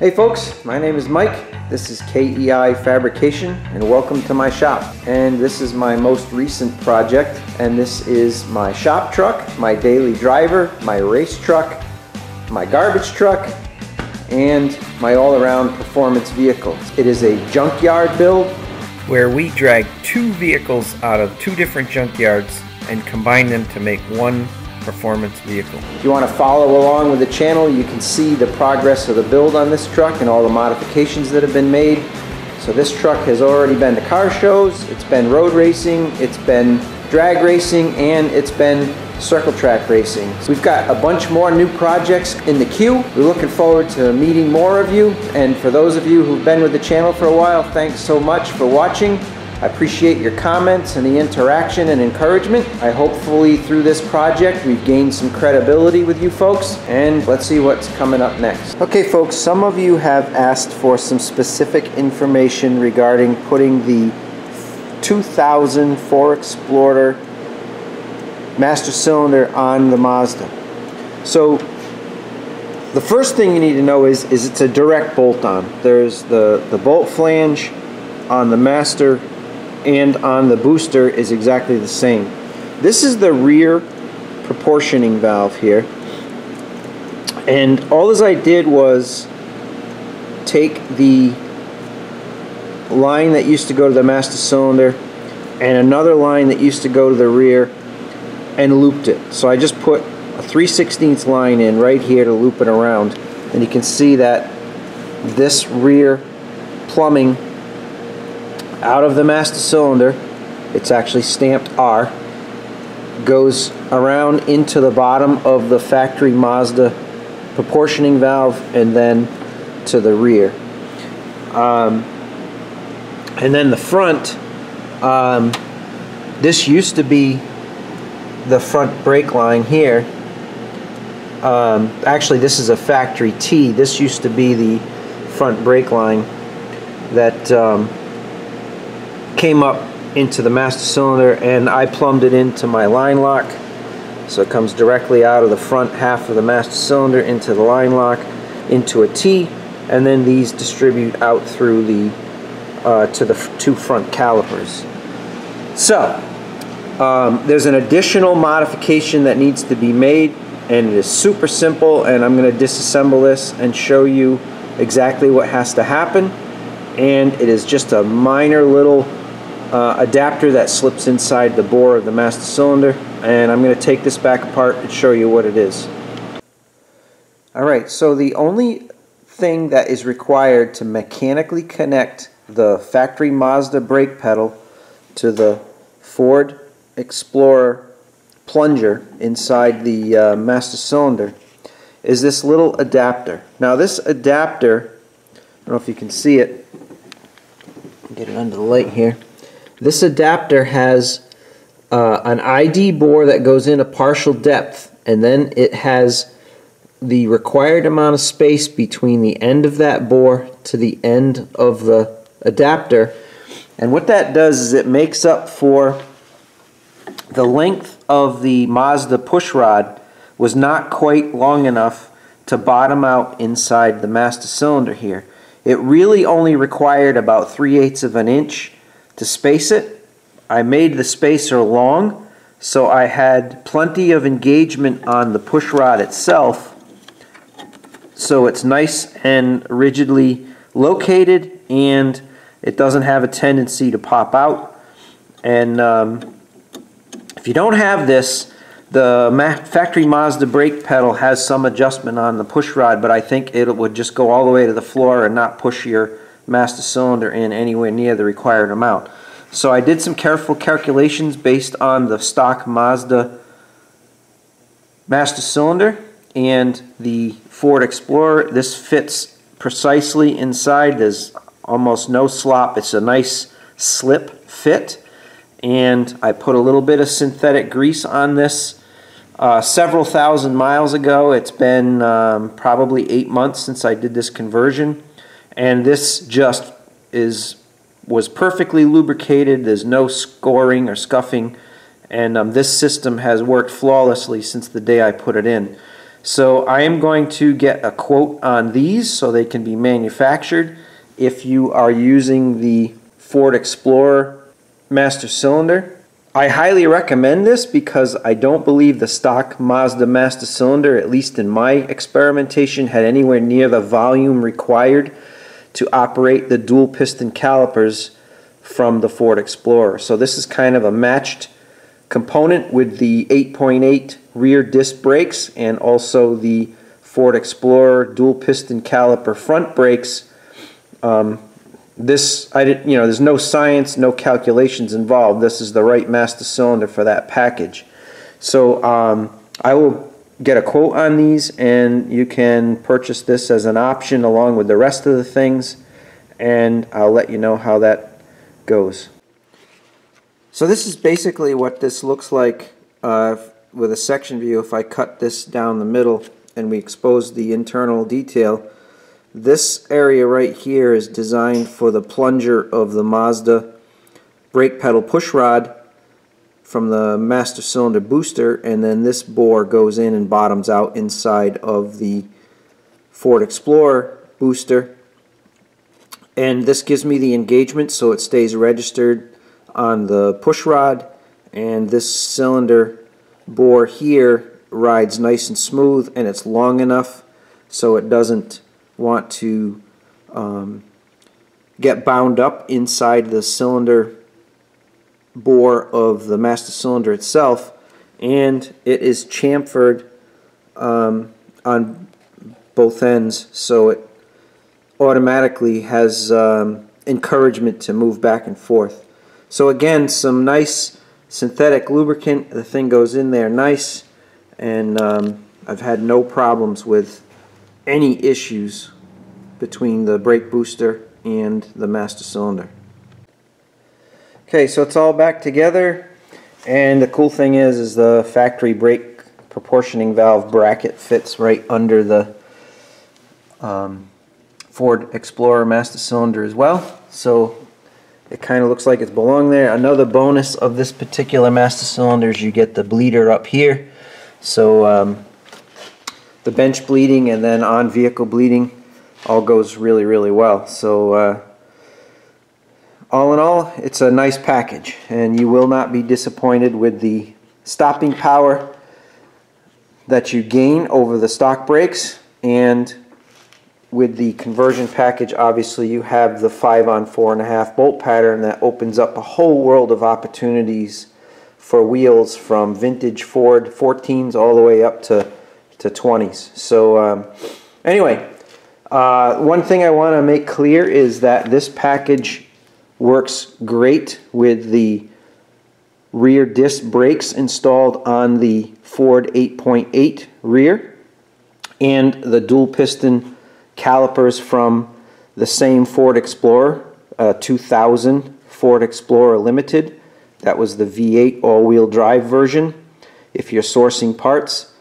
Hey folks, my name is Mike. This is KEI Fabrication and welcome to my shop. And this is my most recent project and this is my shop truck, my daily driver, my race truck, my garbage truck, and my all-around performance vehicle. It is a junkyard build where we drag two vehicles out of two different junkyards and combine them to make one performance vehicle. If you want to follow along with the channel, you can see the progress of the build on this truck and all the modifications that have been made. So this truck has already been to car shows, it's been road racing, it's been drag racing, and it's been circle track racing. So we've got a bunch more new projects in the queue. We're looking forward to meeting more of you. And for those of you who've been with the channel for a while, thanks so much for watching. I appreciate your comments and the interaction and encouragement. I hopefully through this project we've gained some credibility with you folks and let's see what's coming up next. Okay folks, some of you have asked for some specific information regarding putting the 2000 Ford Explorer master cylinder on the Mazda. So the first thing you need to know is, is it's a direct bolt on. There's the, the bolt flange on the master and on the booster is exactly the same. This is the rear proportioning valve here. And all as I did was take the line that used to go to the master cylinder and another line that used to go to the rear and looped it. So I just put a 3 16 line in right here to loop it around and you can see that this rear plumbing out of the master cylinder, it's actually stamped R, goes around into the bottom of the factory Mazda proportioning valve and then to the rear. Um, and then the front, um, this used to be the front brake line here. Um, actually, this is a factory T. This used to be the front brake line that um, came up into the master cylinder and I plumbed it into my line lock. So it comes directly out of the front half of the master cylinder into the line lock into a T and then these distribute out through the uh, to the two front calipers. So um, there's an additional modification that needs to be made and it is super simple and I'm going to disassemble this and show you exactly what has to happen. And it is just a minor little uh, adapter that slips inside the bore of the master cylinder and I'm going to take this back apart and show you what it is. Alright, so the only thing that is required to mechanically connect the factory Mazda brake pedal to the Ford Explorer plunger inside the uh, master cylinder is this little adapter. Now this adapter, I don't know if you can see it, get it under the light here. This adapter has uh, an ID bore that goes in a partial depth and then it has the required amount of space between the end of that bore to the end of the adapter and what that does is it makes up for the length of the Mazda push rod was not quite long enough to bottom out inside the master cylinder here. It really only required about 3 eighths of an inch to space it, I made the spacer long so I had plenty of engagement on the push rod itself so it's nice and rigidly located and it doesn't have a tendency to pop out. And um, if you don't have this the factory Mazda brake pedal has some adjustment on the push rod but I think it would just go all the way to the floor and not push your master cylinder in anywhere near the required amount. So I did some careful calculations based on the stock Mazda master cylinder and the Ford Explorer. This fits precisely inside. There's almost no slop. It's a nice slip fit. And I put a little bit of synthetic grease on this uh, several thousand miles ago. It's been um, probably eight months since I did this conversion and this just is was perfectly lubricated. There's no scoring or scuffing, and um, this system has worked flawlessly since the day I put it in. So I am going to get a quote on these so they can be manufactured. If you are using the Ford Explorer master cylinder, I highly recommend this because I don't believe the stock Mazda master cylinder, at least in my experimentation, had anywhere near the volume required to operate the dual piston calipers from the Ford Explorer. So this is kind of a matched component with the 8.8 rear disc brakes and also the Ford Explorer dual piston caliper front brakes. Um, this I didn't, you know there's no science, no calculations involved. This is the right master cylinder for that package. So um, I will get a quote on these and you can purchase this as an option along with the rest of the things and I'll let you know how that goes. So this is basically what this looks like uh, with a section view if I cut this down the middle and we expose the internal detail. This area right here is designed for the plunger of the Mazda brake pedal push rod from the master cylinder booster and then this bore goes in and bottoms out inside of the Ford Explorer booster. And this gives me the engagement so it stays registered on the push rod and this cylinder bore here rides nice and smooth and it's long enough so it doesn't want to um, get bound up inside the cylinder bore of the master cylinder itself and it is chamfered um, on both ends so it automatically has um, encouragement to move back and forth. So again some nice synthetic lubricant the thing goes in there nice and um, I've had no problems with any issues between the brake booster and the master cylinder. Okay, so it's all back together and the cool thing is is the factory brake proportioning valve bracket fits right under the um, Ford Explorer master cylinder as well. So it kind of looks like it's belong there. Another bonus of this particular master cylinder is you get the bleeder up here. So um, the bench bleeding and then on vehicle bleeding all goes really really well. So uh, all in all, it's a nice package, and you will not be disappointed with the stopping power that you gain over the stock brakes. And with the conversion package, obviously, you have the 5 on 4.5 bolt pattern that opens up a whole world of opportunities for wheels from vintage Ford 14s all the way up to, to 20s. So, um, anyway, uh, one thing I want to make clear is that this package Works great with the rear disc brakes installed on the Ford 8.8 rear and the dual piston calipers from the same Ford Explorer uh, 2000 Ford Explorer Limited. That was the V8 all-wheel drive version. If you're sourcing parts,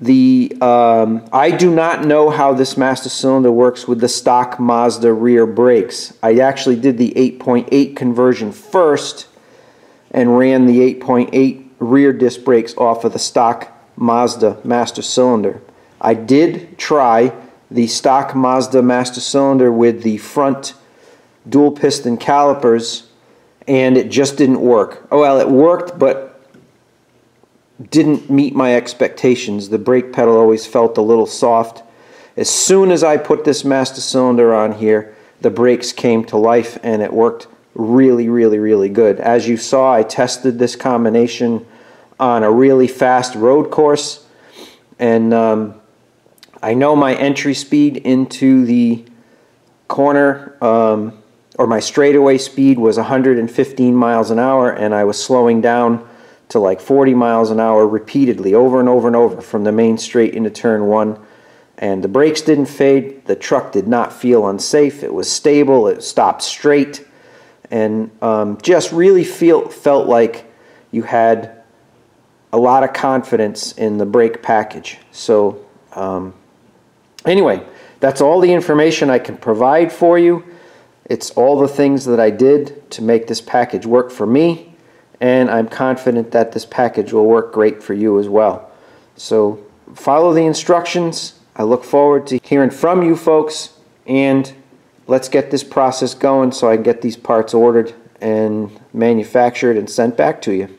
the um, I do not know how this master cylinder works with the stock Mazda rear brakes. I actually did the 8.8 conversion first and ran the 8.8 rear disc brakes off of the stock Mazda master cylinder. I did try the stock Mazda master cylinder with the front dual piston calipers and it just didn't work. Oh well, it worked, but didn't meet my expectations. The brake pedal always felt a little soft. As soon as I put this master cylinder on here, the brakes came to life and it worked really, really, really good. As you saw, I tested this combination on a really fast road course and um, I know my entry speed into the corner um, or my straightaway speed was 115 miles an hour and I was slowing down to like 40 miles an hour repeatedly over and over and over from the main straight into turn one. And the brakes didn't fade. The truck did not feel unsafe. It was stable. It stopped straight. And um, just really feel felt like you had a lot of confidence in the brake package. So um, anyway that's all the information I can provide for you. It's all the things that I did to make this package work for me and I'm confident that this package will work great for you as well. So follow the instructions. I look forward to hearing from you folks and let's get this process going so I can get these parts ordered and manufactured and sent back to you.